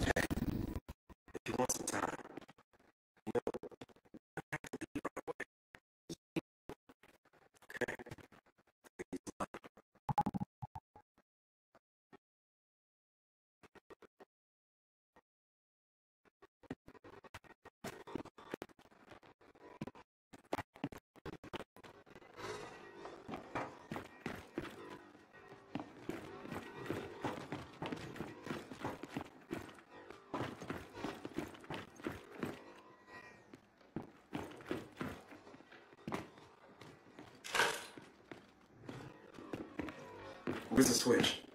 Hey, if you want some time, Where's the switch?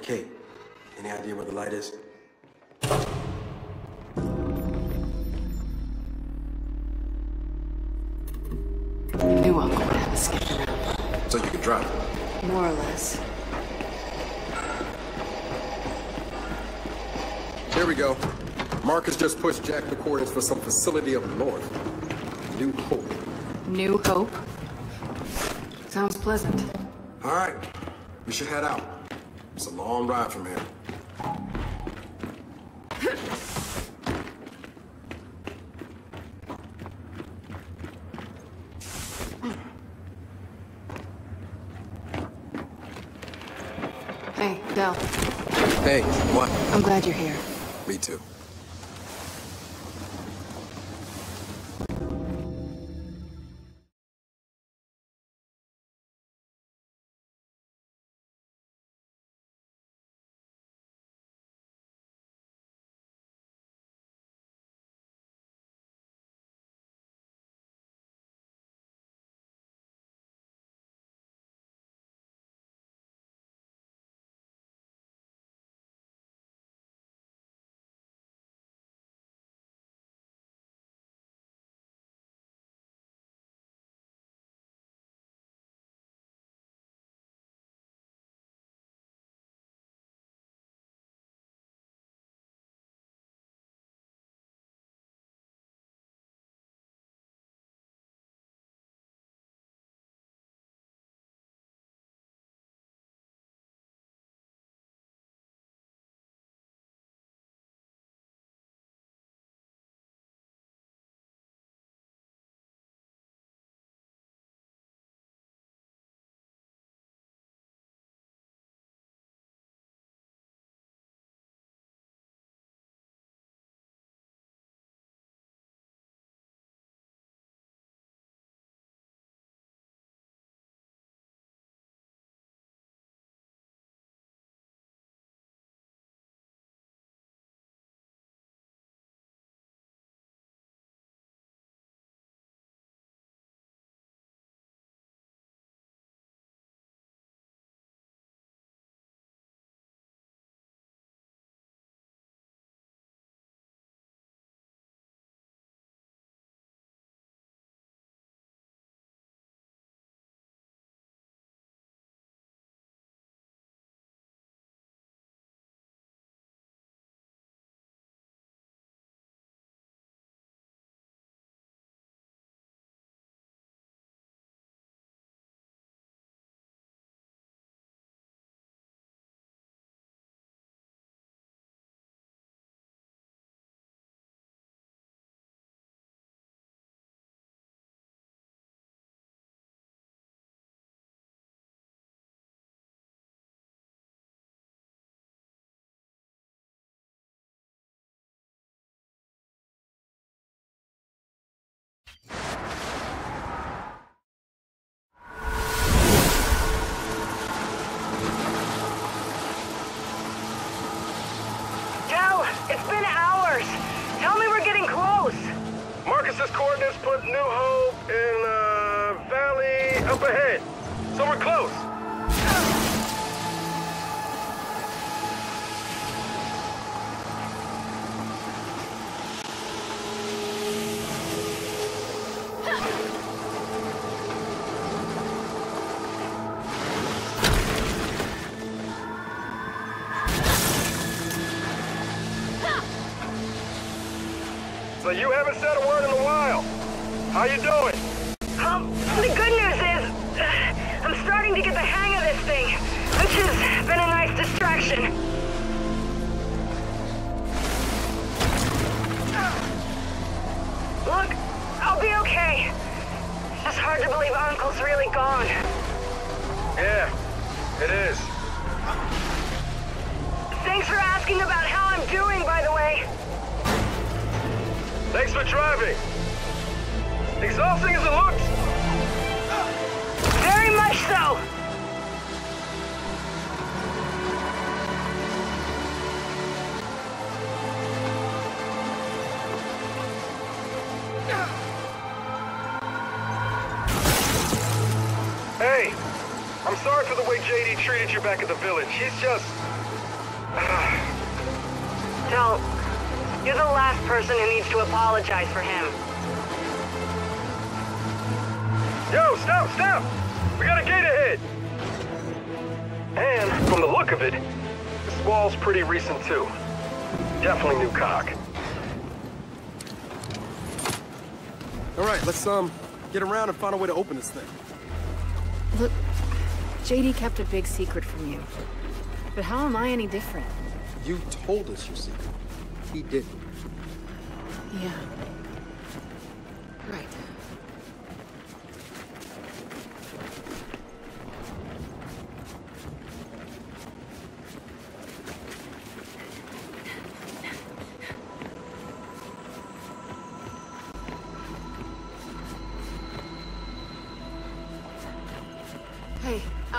Hey, Kait, any idea where the light is? Knew Uncle would have a skipper. So you can drive. More or less. Here we go. Marcus just pushed Jack the coordinates for some facility up north. New Hope. New Hope? Sounds pleasant. All right, we should head out. Long ride from here. Hey, Del. Hey, what? I'm glad you're here. Me too. Marcus's coordinates put New Hope in uh, valley up ahead. Distraction. Hey, I'm sorry for the way JD treated you back at the village. He's just... Don't. You're the last person who needs to apologize for him. Yo, stop, stop! We got a gate ahead! And, from the look of it, this wall's pretty recent too. Definitely new COG. All right, let's, um, get around and find a way to open this thing. JD kept a big secret from you. But how am I any different? You told us your secret. He didn't. Yeah.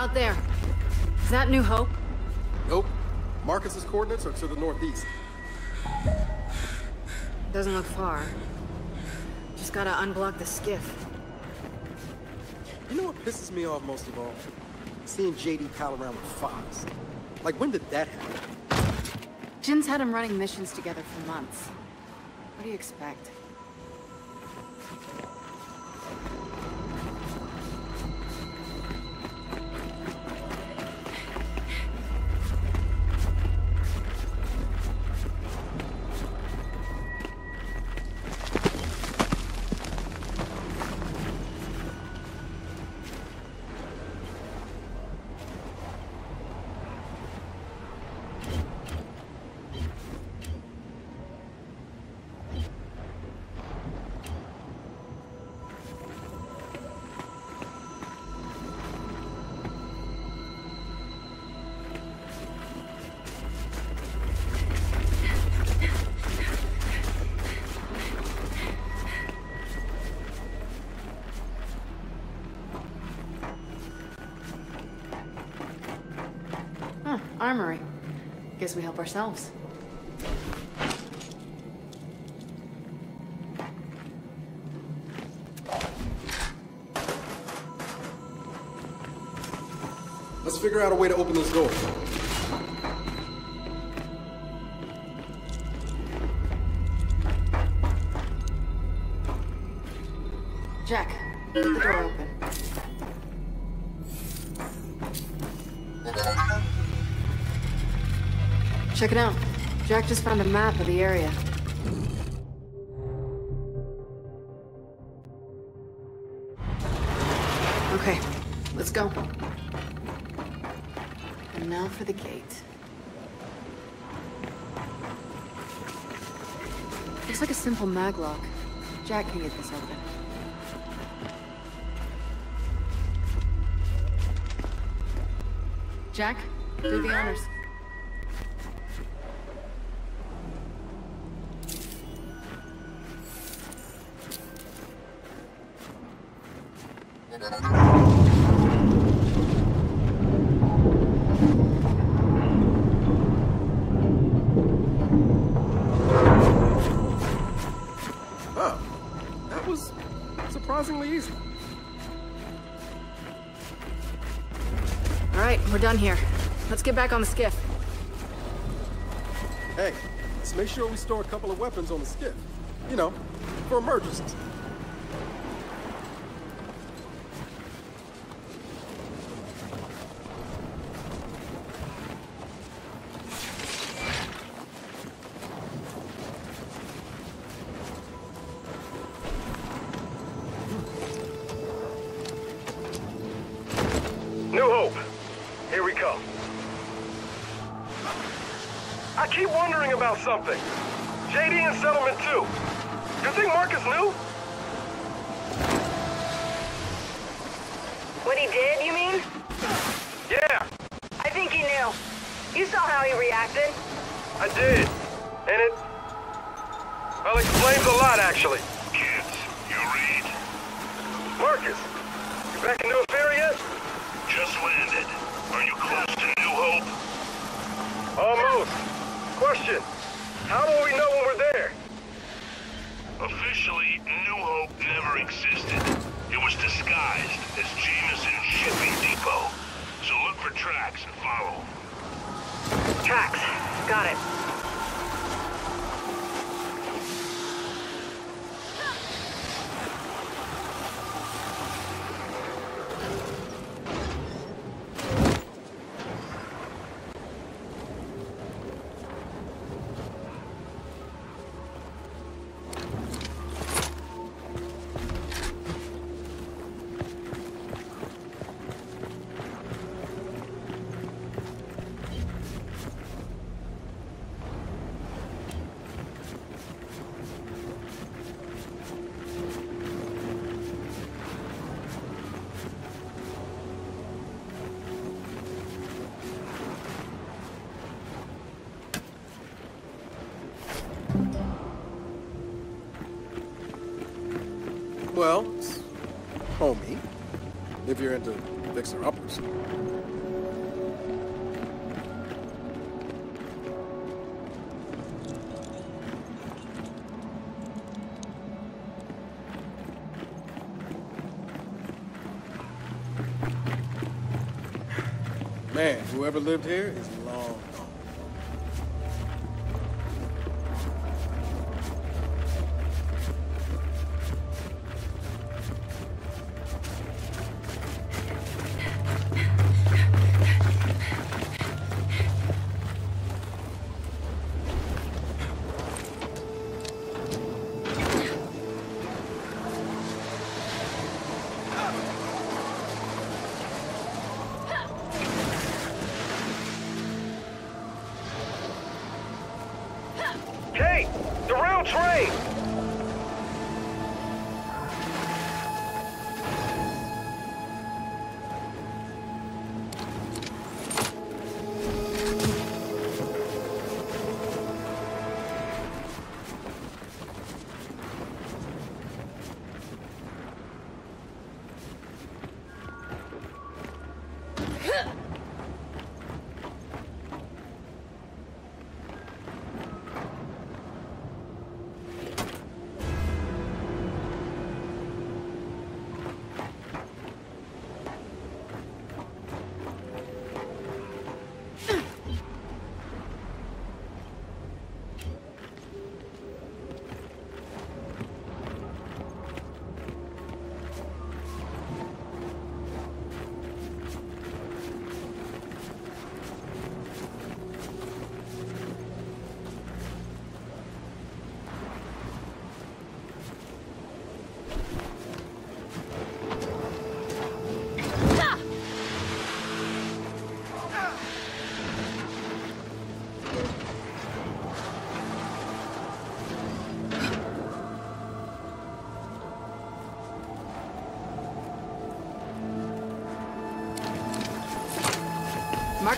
Out there. Is that New Hope? Nope. Marcus's coordinates are to the northeast. Doesn't look far. Just gotta unblock the skiff. You know what pisses me off most of all? Seeing JD pal around with Fox. Like, when did that happen? Jinn's had him running missions together for months. What do you expect? Armory. Guess we help ourselves. Let's figure out a way to open this door. Check it out. Jack just found a map of the area. Okay, let's go. And now for the gate. Looks like a simple maglock. Jack can get this open. Jack, do the honors. Done here. Let's get back on the skiff. Hey, let's make sure we store a couple of weapons on the skiff. You know, for emergencies. Here. I keep wondering about something. JD and Settlement 2. You think Marcus knew? What he did, you mean? Yeah, I think he knew. You saw how he reacted. I did. And it... Well, explains a lot, actually. Kids, you read? Marcus, you back in Ephyra yet? Just landed. Are you close to New Hope? Almost. Question. How will we know when we're there? Officially, New Hope never existed. It was disguised as Jameson Shipping Depot. So look for tracks and follow. Tracks. Got it. Well, homie, if you're into fixer-uppers. Man, whoever lived here is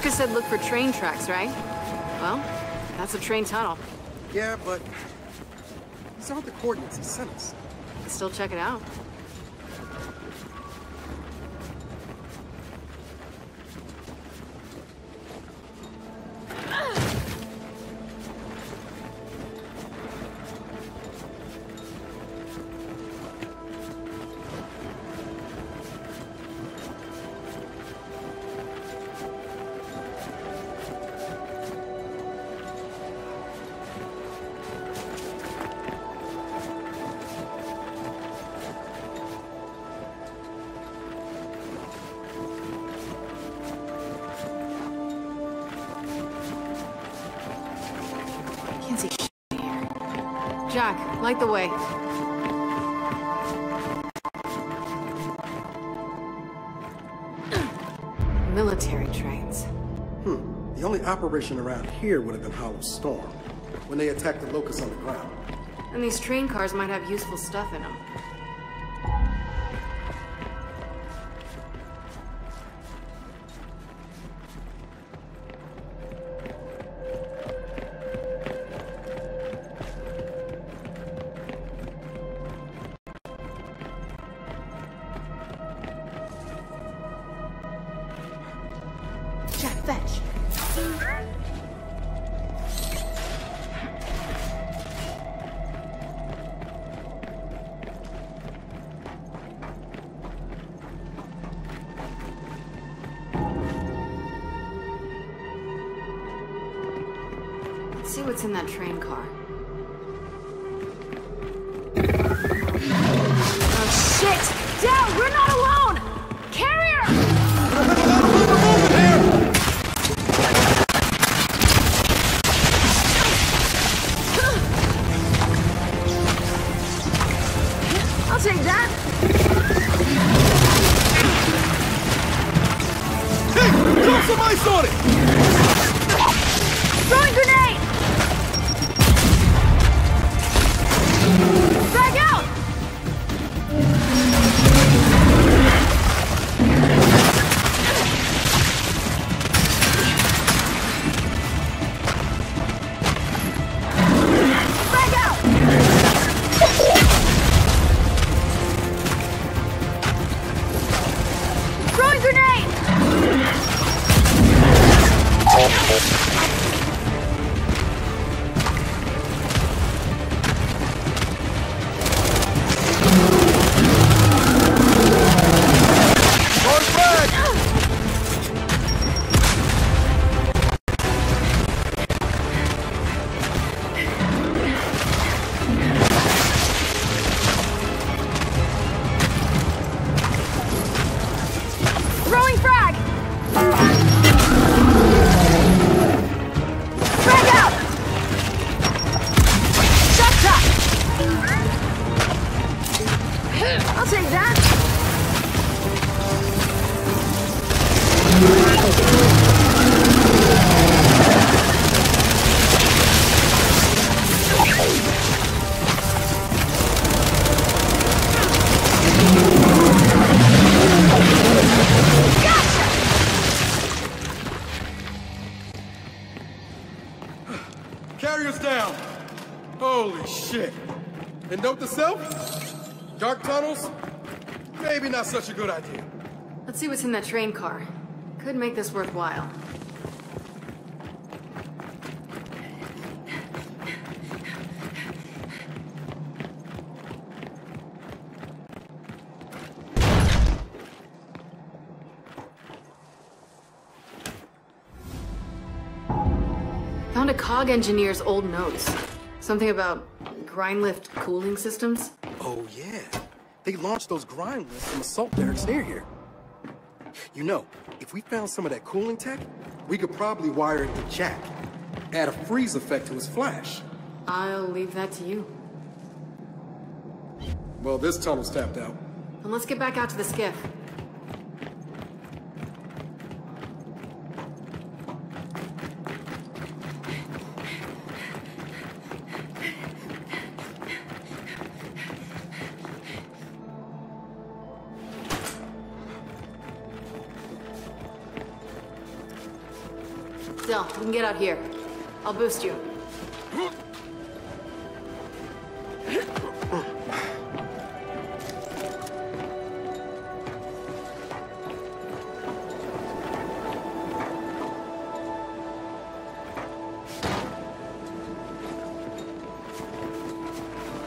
Marcus said look for train tracks, right? Well, that's a train tunnel. Yeah, but these aren't the coordinates he sent us. Still check it out. Light the way. Military trains. Hmm. The only operation around here would have been Hollow Storm, when they attacked the locusts on the ground. And these train cars might have useful stuff in them. See what's in that train car. And note to self? Dark tunnels? Maybe not such a good idea. Let's see what's in that train car. Could make this worthwhile. Found a COG engineer's old notes. Something about Grindlift cooling systems. Oh, yeah. They launched those Grindlifts from assault derricks near here. You know, if we found some of that cooling tech, we could probably wire it to Jack. Add a freeze effect to his flash. I'll leave that to you. Well, this tunnel's tapped out. And let's get back out to the skiff. Out here. I'll boost you.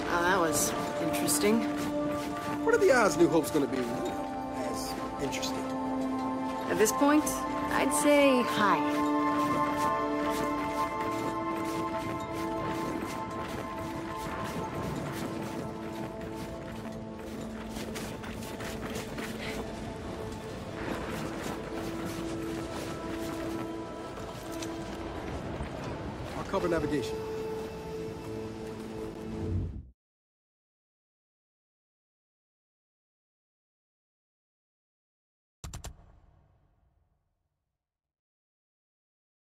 Oh, that was interesting. What are the odds New Hope's gonna be, as interesting? At this point, I'd say hi.